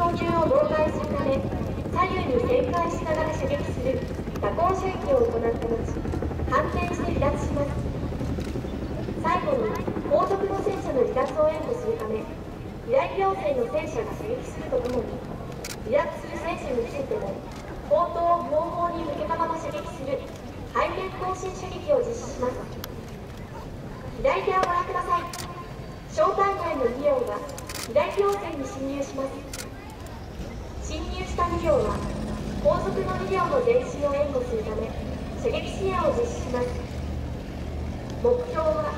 操縦を妨害するため左右に旋回しながら射撃する蛇行射撃を行った後反転して離脱します。最後に後続の戦車の離脱を援護するため左両線の戦車が射撃するとともに離脱する戦車についても砲塔を後方に向けたまま射撃する背面更新射撃を実施します。左手をご覧ください。小隊内の2両が左両線に進入します。入した2両は後続のビデオの前進を援護するため射撃支援を実施します。目標は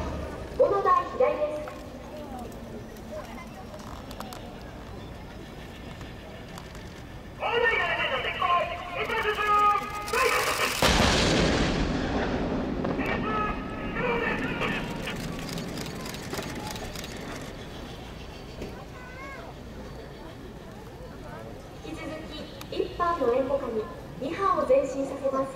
5の台左です引き続き1班の援護下に2班を前進させます。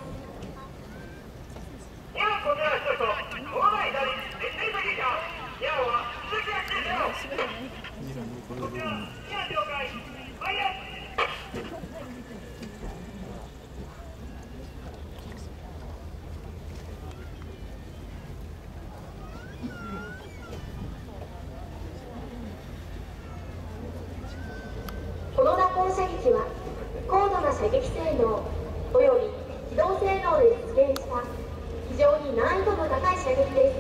この蛇行射撃は高度な射撃性能および機動性能で実現した非常に難易度の高い射撃です。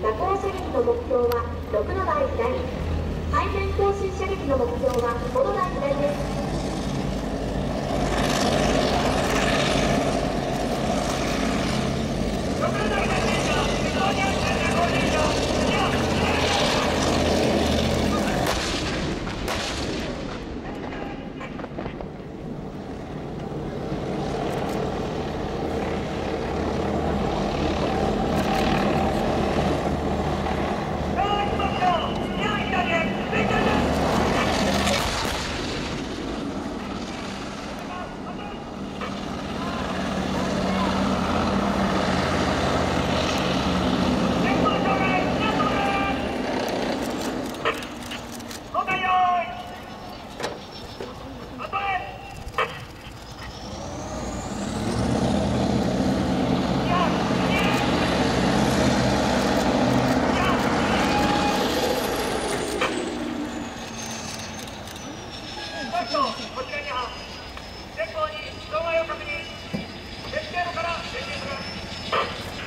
蛇行射撃の目標は6の台左。背面更新射撃の目標は5の台左です。前方に障害を確認。設定部から前進します。